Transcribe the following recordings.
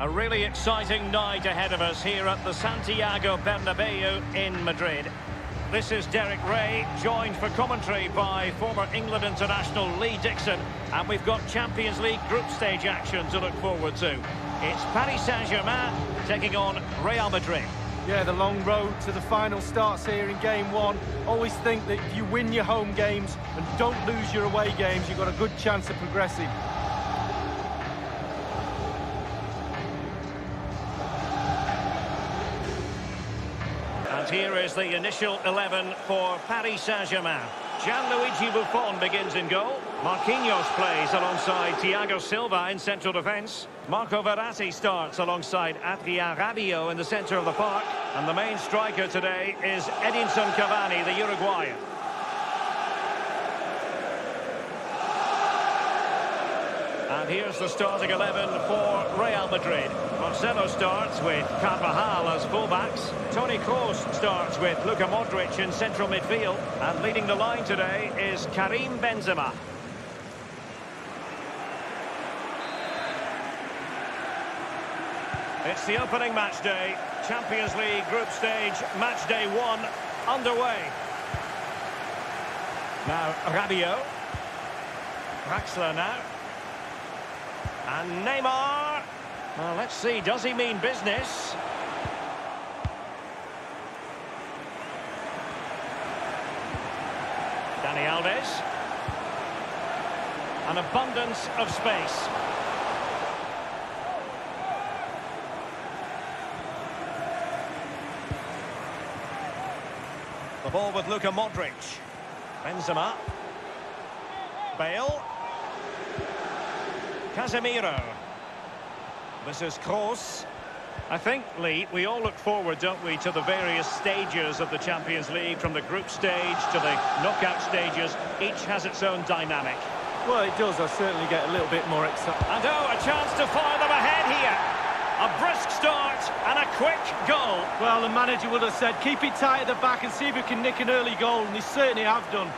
A really exciting night ahead of us here at the Santiago Bernabeu in Madrid. This is Derek Rae, joined for commentary by former England international Lee Dixon. And we've got Champions League group stage action to look forward to. It's Paris Saint-Germain taking on Real Madrid. Yeah, the long road to the final starts here in game one. Always think that if you win your home games and don't lose your away games, you've got a good chance of progressing. And here is the initial 11 for Paris Saint-Germain. Gianluigi Buffon begins in goal. Marquinhos plays alongside Thiago Silva in central defence. Marco Verratti starts alongside Adrien Rabiot in the centre of the park. And the main striker today is Edinson Cavani, the Uruguayan. And here's the starting 11 for Real Madrid. Marcelo starts with Carvajal as fullbacks. Toni Kroos starts with Luka Modric in central midfield. And leading the line today is Karim Benzema. It's the opening match day. Champions League group stage match day one underway. Now Rabiot. Draxler now. And Neymar. Well, let's see, does he mean business? Dani Alves. An abundance of space. The ball with Luka Modric. Benzema. Bale. Casemiro. This is Kroos. I think, Lee, we all look forward, don't we, to the various stages of the Champions League, from the group stage to the knockout stages. Each has its own dynamic. Well, it does. I certainly get a little bit more excited. And oh, a chance to fire them ahead here. A brisk start and a quick goal. Well, the manager would have said, keep it tight at the back and see if we can nick an early goal, and they certainly have done.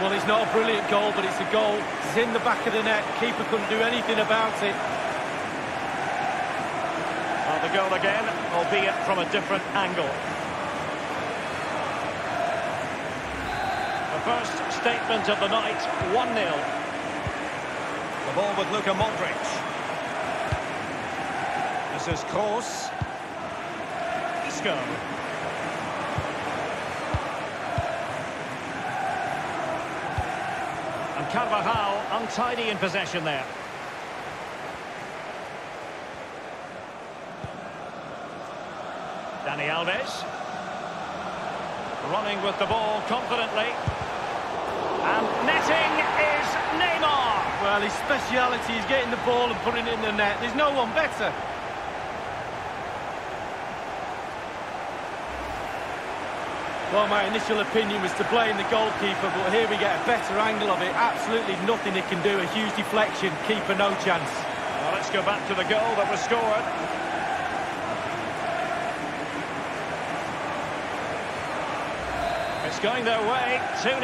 Well, it's not a brilliant goal, but it's a goal. It's in the back of the net. Keeper couldn't do anything about it. Well, the goal again, albeit from a different angle. The first statement of the night, 1-0. The ball with Luka Modric. This is Kroos. Isco. Carvajal untidy in possession there. Dani Alves. Running with the ball confidently. And netting is Neymar. Well, his speciality is getting the ball and putting it in the net. There's no one better. Well, my initial opinion was to blame the goalkeeper, but here we get a better angle of it. Absolutely nothing he can do. A huge deflection. Keeper, no chance. Well, let's go back to the goal that was scored. It's going their way, 2-0.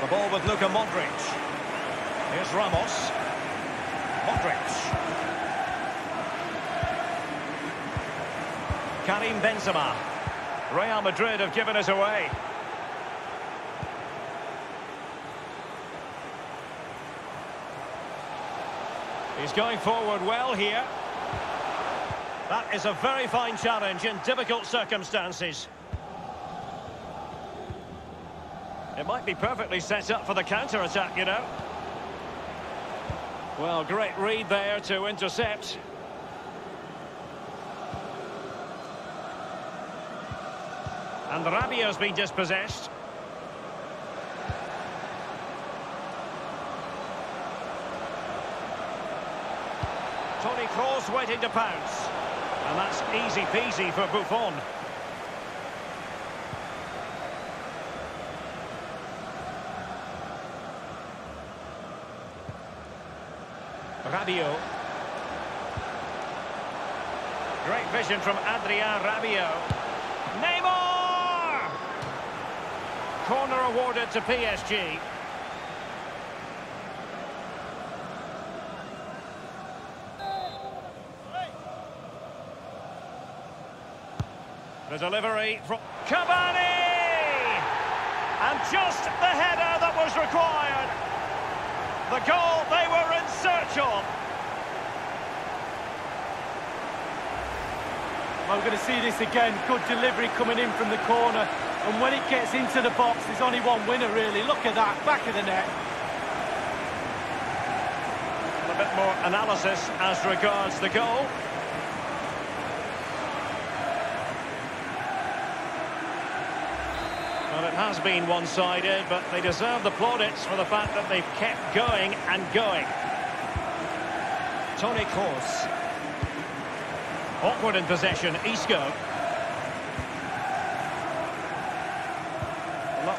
The ball with Luka Modric. Here's Ramos. Modric. Karim Benzema. Real Madrid have given us away. He's going forward well here. That is a very fine challenge in difficult circumstances. It might be perfectly set up for the counter-attack, you know. Well, great read there to intercept. And Rabiot's been dispossessed. Toni Kroos waiting to pounce. And that's easy peasy for Buffon. Rabiot. Great vision from Adrien Rabiot. Neymar! Corner awarded to PSG. The delivery from Cavani! And just the header that was required. The goal they were in search of. We're going to see this again. Good delivery coming in from the corner. And when it gets into the box, there's only one winner, really. Look at that, back of the net. A bit more analysis as regards the goal. Well, it has been one-sided, but they deserve the plaudits for the fact that they've kept going and going. Toni Kroos. Awkward in possession, Isco.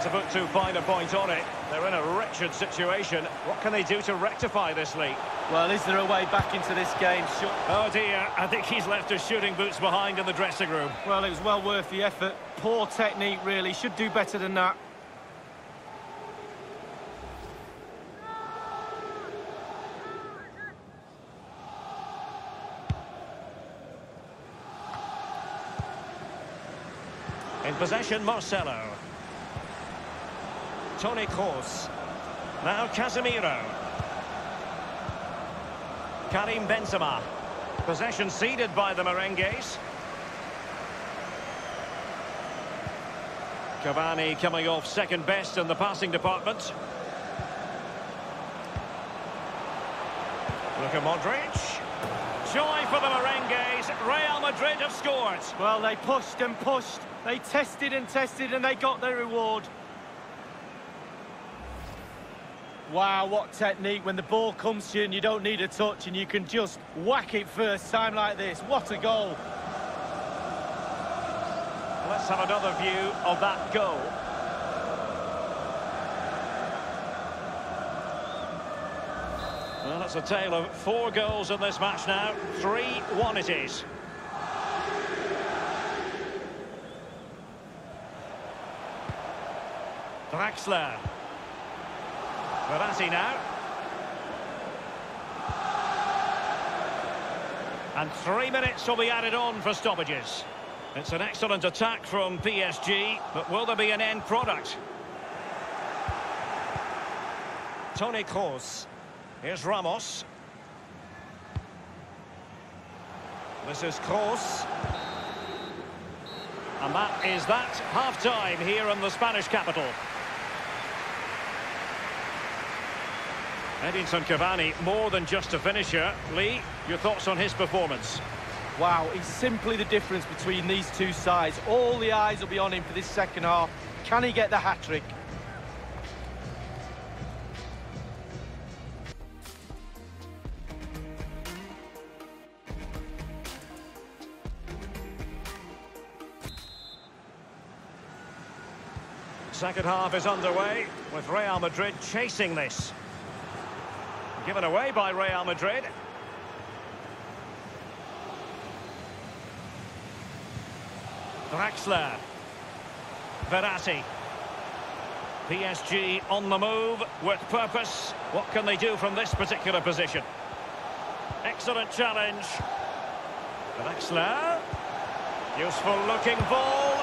To put too fine a point on it. They're in a wretched situation. What can they do to rectify this lead? Well, is there a way back into this game? Sure. Oh dear, I think he's left his shooting boots behind in the dressing room. Well, it was well worth the effort. Poor technique, really. Should do better than that. In possession, Marcelo. Toni Kroos. Now Casemiro. Karim Benzema. Possession ceded by the Merengues. Cavani coming off second best in the passing department. Look at Modric. Joy for the Merengues. Real Madrid have scored. Well, they pushed and pushed. They tested and tested and they got their reward. Wow, what technique when the ball comes to you and you don't need a touch and you can just whack it first time like this. What a goal. Let's have another view of that goal. Well, that's a tale of four goals in this match now. 3-1 it is. Draxler. Verratti now. And three minutes will be added on for stoppages. It's an excellent attack from PSG, but will there be an end product? Toni Kroos. Here's Ramos. This is Kroos. And that is that half-time here in the Spanish capital. Edinson Cavani, more than just a finisher. Lee, your thoughts on his performance? Wow, he's simply the difference between these two sides. All the eyes will be on him for this second half. Can he get the hat-trick? Second half is underway with Real Madrid chasing this. Given away by Real Madrid. Draxler. Verratti. PSG on the move with purpose. What can they do from this particular position? Excellent challenge. Draxler. Useful looking ball.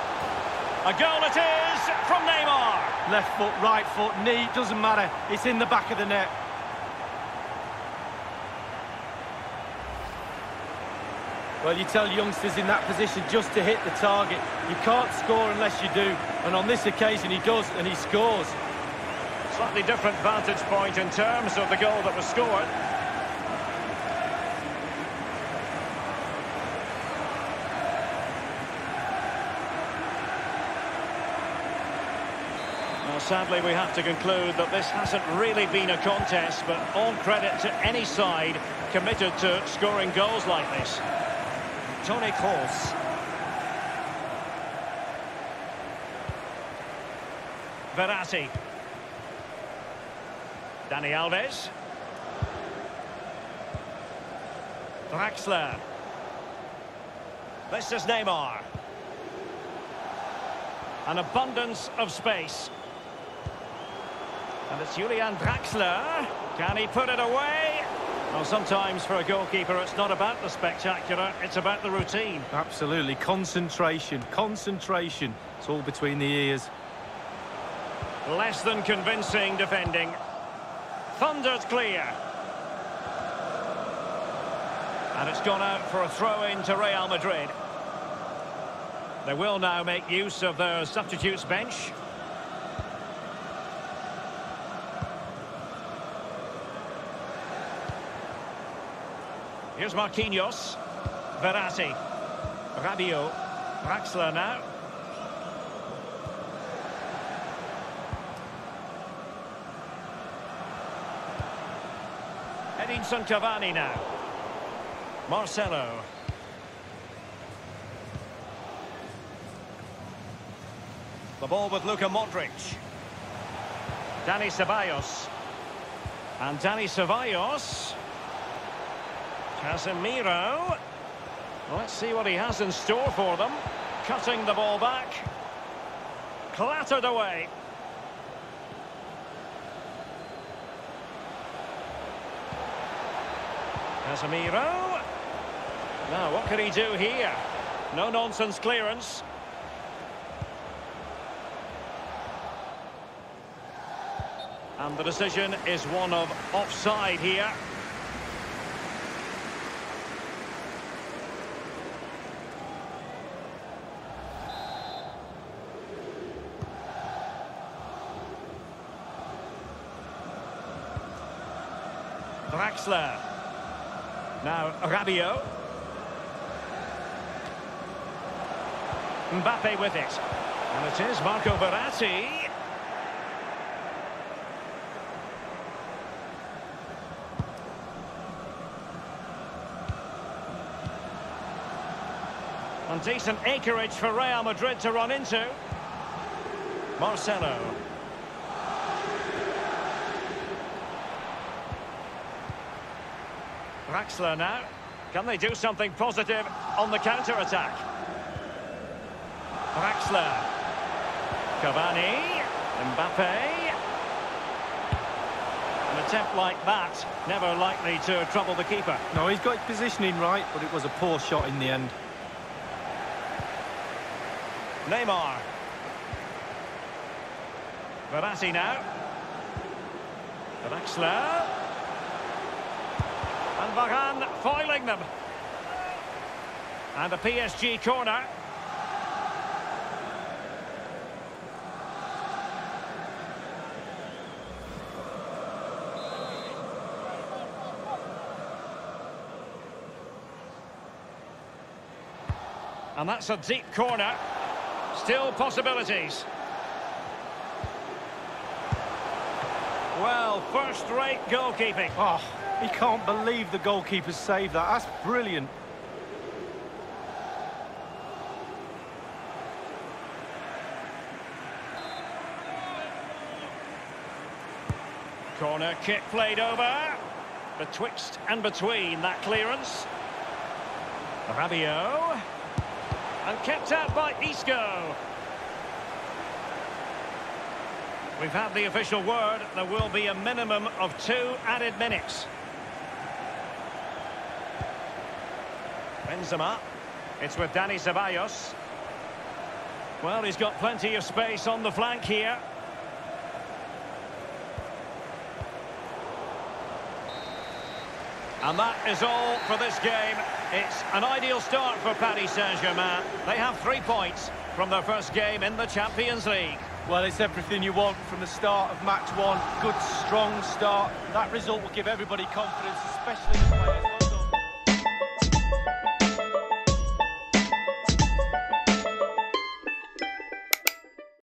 A goal it is from Neymar. Left foot, right foot, knee, doesn't matter. It's in the back of the net. Well, you tell youngsters in that position just to hit the target. You can't score unless you do. And on this occasion, he does, and he scores. Slightly different vantage point in terms of the goal that was scored. Sadly, we have to conclude that this hasn't really been a contest, but all credit to any side committed to scoring goals like this. Toni Kroos. Verratti. Dani Alves. Draxler. This is Neymar. An abundance of space. And it's Julian Draxler. Can he put it away? Well, sometimes for a goalkeeper, it's not about the spectacular, it's about the routine. Absolutely. Concentration. Concentration. It's all between the ears. Less than convincing defending. Thundered clear. And it's gone out for a throw-in to Real Madrid. They will now make use of their substitutes bench. Here's Marquinhos. Verratti. Rabiot. Draxler now. Edinson Cavani now. Marcelo. The ball with Luka Modric. Dani Ceballos. And Dani Ceballos. Casemiro. Let's see what he has in store for them. Cutting the ball back. Clattered away. Casemiro. Now, what can he do here? No-nonsense clearance. And the decision is one of offside here. Draxler. Now Rabiot. Mbappe with it. And it is Marco Verratti. And decent acreage for Real Madrid to run into. Marcelo. Draxler now. Can they do something positive on the counter-attack? Draxler. Cavani. Mbappe. An attempt like that, never likely to trouble the keeper. No, he's got his positioning right, but it was a poor shot in the end. Neymar. Verratti now. Draxler. And Varane foiling them. And a PSG corner. And that's a deep corner. Still possibilities. Well, first-rate goalkeeping. Oh, he can't believe the goalkeeper saved that. That's brilliant. Corner kick played over. Betwixt and between that clearance. Rabiot. And kept out by Isco. We've had the official word. There will be a minimum of two added minutes. Benzema. It's with Dani Ceballos. Well, he's got plenty of space on the flank here. And that is all for this game. It's an ideal start for Paris Saint-Germain. They have three points from their first game in the Champions League. Well, it's everything you want from the start of match one. Good, strong start. That result will give everybody confidence, especially...